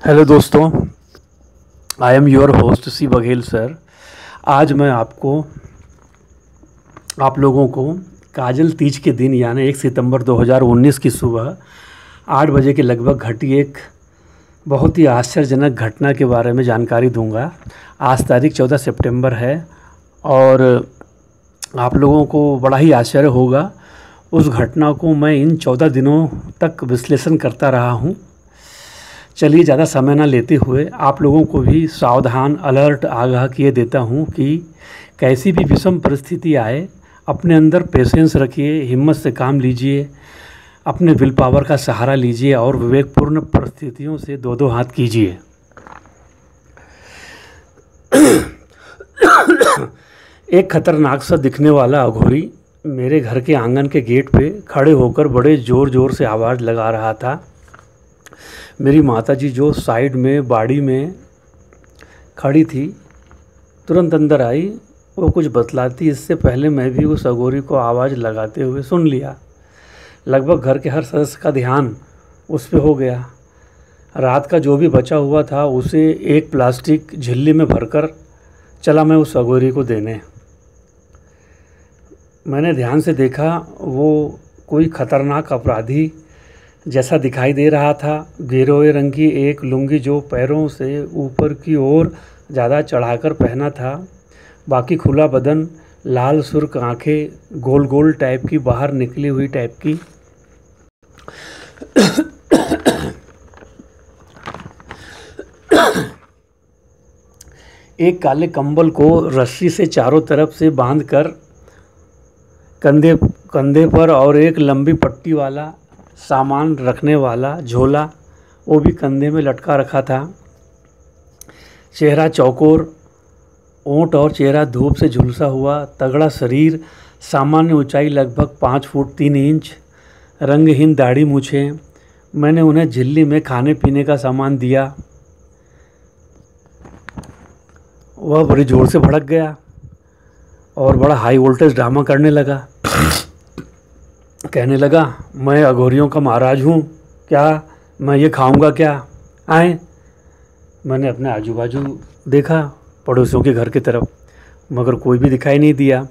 Hello दोस्तों. I am your host C Baghel sir आज मैं आपको, आप लोगों को काजल तीज के दिन, यानी एक सितंबर 2019 की सुबह आठ बजे के लगभग घटी एक बहुत ही आश्चर्यजनक घटना के बारे में जानकारी दूँगा। आज तारीख चौदह सितंबर है और आप लोगों को बड़ा ही आश्चर्य होगा। उस घटना को मैं इन चौदह दिनों तक विश्लेषण करता रहा हूँ। चलिए ज़्यादा समय ना लेते हुए आप लोगों को भी सावधान अलर्ट आगाह किए देता हूँ कि कैसी भी विषम परिस्थिति आए, अपने अंदर पेशेंस रखिए, हिम्मत से काम लीजिए, अपने विल पावर का सहारा लीजिए और विवेकपूर्ण परिस्थितियों से दो दो हाथ कीजिए। एक खतरनाक सा दिखने वाला अघोरी मेरे घर के आँगन के गेट पे खड़े होकर बड़े ज़ोर ज़ोर से आवाज़ लगा रहा था। मेरी माता जी जो साइड में, बाड़ी में खड़ी थी, तुरंत अंदर आई, वो कुछ बतलाती। इससे पहले मैं भी उस अगोरी को आवाज़ लगाते हुए सुन लिया। लगभग घर के हर सदस्य का ध्यान उस पर हो गया। रात का जो भी बचा हुआ था, उसे एक प्लास्टिक झिल्ली में भरकर चला मैं उस अगोरी को देने। मैंने ध्यान से देखा, वो कोई ख़तरनाक अपराधी जैसा दिखाई दे रहा था गेरोए रंग की एक लुंगी जो पैरों से ऊपर की ओर ज़्यादा चढ़ाकर पहना था। बाकी खुला बदन, लाल सुर्ख आँखें गोल गोल टाइप की बाहर निकली हुई टाइप की। एक काले कंबल को रस्सी से चारों तरफ़ से बांधकर कंधे कंधे पर और एक लंबी पट्टी वाला सामान रखने वाला झोला, वो भी कंधे में लटका रखा था। चेहरा चौकोर ओंट और चेहरा धूप से झुलसा हुआ, तगड़ा शरीर, सामान्य ऊंचाई लगभग पाँच फुट तीन इंच, रंगहीन दाढ़ी मूछे। मैंने उन्हें झिल्ली में खाने पीने का सामान दिया। वह बड़ी ज़ोर से भड़क गया और बड़ा हाई वोल्टेज ड्रामा करने लगा। कहने लगा, मैं अघोरियों का महाराज हूँ, क्या मैं ये खाऊँगा क्या? आए। मैंने अपने आजू बाजू देखा, पड़ोसियों के घर की तरफ़, मगर कोई भी दिखाई नहीं दिया।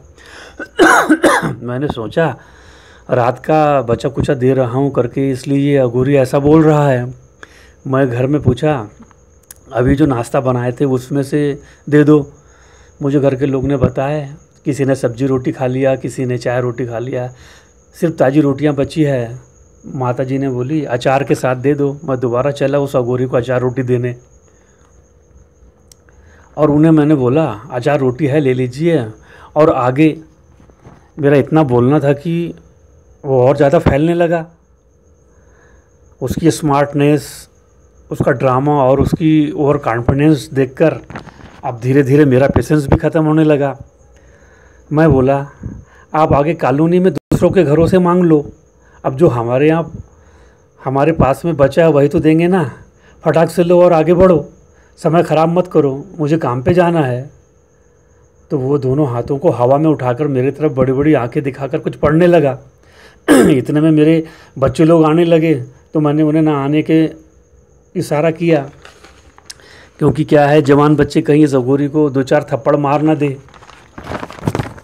मैंने सोचा, रात का बचा कुचा दे रहा हूँ करके, इसलिए ये अघोरी ऐसा बोल रहा है। मैं घर में पूछा, अभी जो नाश्ता बनाए थे, उसमें से दे दो। मुझे घर के लोग ने बताया, किसी ने सब्ज़ी रोटी खा लिया, किसी ने चाय रोटी खा लिया सिर्फ़ ताज़ी रोटियाँ बची है। माता जी ने बोली, अचार के साथ दे दो, मैं दोबारा चला उस अगोरी को अचार रोटी देने। और उन्हें मैंने बोला, अचार रोटी है, ले लीजिए। और आगे मेरा इतना बोलना था कि वो और ज़्यादा फैलने लगा। उसकी स्मार्टनेस उसका ड्रामा और उसकी ओवर कॉन्फिडेंस देखकर अब धीरे धीरे मेरा पेशेंस भी ख़त्म होने लगा। मैं बोला, आप आगे कॉलोनी में दूसरों के घरों से मांग लो। अब जो हमारे यहाँ, हमारे पास में बचा है, वही तो देंगे ना। फटाक से लो और आगे बढ़ो। समय ख़राब मत करो। मुझे काम पे जाना है। तो वो दोनों हाथों को हवा में उठाकर मेरे तरफ़ बड़ी बड़ी आँखें दिखाकर कुछ पढ़ने लगा। इतने में मेरे बच्चे लोग आने लगे। तो मैंने उन्हें ना आने के इशारा किया। क्योंकि क्या है, जवान बच्चे कहीं जगोरी को दो चार थप्पड़ मार ना दे।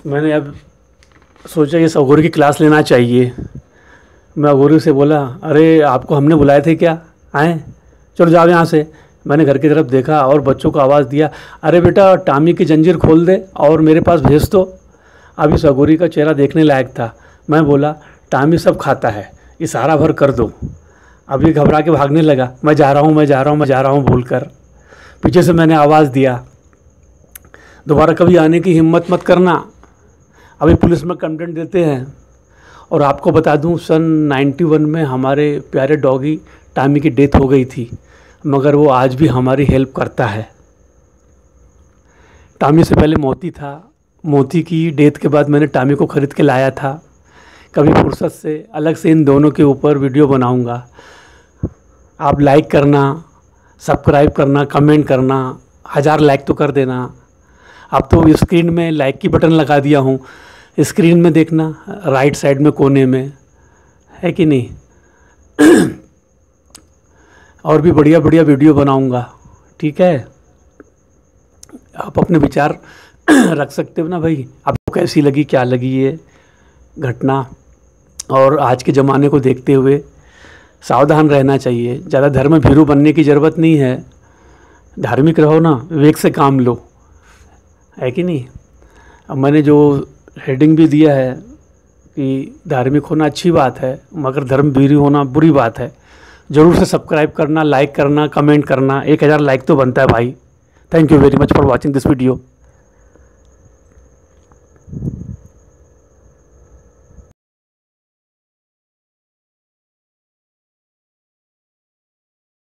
मैंने अब सोचा ये अघोरी की क्लास लेना चाहिए। मैं अघोरी से बोला, अरे, आपको हमने बुलाए थे क्या? आए? चलो जाओ यहाँ से। मैंने घर की तरफ़ देखा और बच्चों को आवाज़ दिया, अरे बेटा, टामी की जंजीर खोल दे और मेरे पास भेज दो। अब इस अघोरी का चेहरा देखने लायक था। मैं बोला, टामी सब खाता है इशारा भर कर दो। ये घबरा के भागने लगा, मैं जा रहा हूँ, मैं जा रहा हूँ, मैं जा रहा हूँ भूल कर पीछे से मैंने आवाज़ दिया, दोबारा कभी आने की हिम्मत मत करना। अभी पुलिस में कंप्लेंट देते हैं। और आपको बता दूँ, सन 91 में हमारे प्यारे डॉगी टामी की डेथ हो गई थी, मगर वो आज भी हमारी हेल्प करता है। टामी से पहले मोती था। मोती की डेथ के बाद मैंने टामी को ख़रीद के लाया था। कभी फुर्सत से अलग से इन दोनों के ऊपर वीडियो बनाऊँगा। आप लाइक करना, सब्सक्राइब करना, कमेंट करना, हज़ार लाइक तो कर देना। अब तो स्क्रीन में लाइक की बटन लगा दिया हूँ। स्क्रीन में देखना राइट साइड में कोने में, है कि नहीं? और भी बढ़िया बढ़िया वीडियो बनाऊँगा, ठीक है? आप अपने विचार रख सकते हो ना भाई। आपको कैसी लगी, क्या लगी ये घटना? और आज के ज़माने को देखते हुए सावधान रहना चाहिए। ज़्यादा धर्म भीरू बनने की ज़रूरत नहीं है। धार्मिक रहो ना, विवेक से काम लो। है कि नहीं? अब मैंने जो हेडिंग भी दिया है कि धार्मिक होना अच्छी बात है, मगर धर्मवीर होना बुरी बात है। ज़रूर से सब्सक्राइब करना लाइक करना कमेंट करना। एक हज़ार लाइक तो बनता है भाई। Thank you very much for watching this video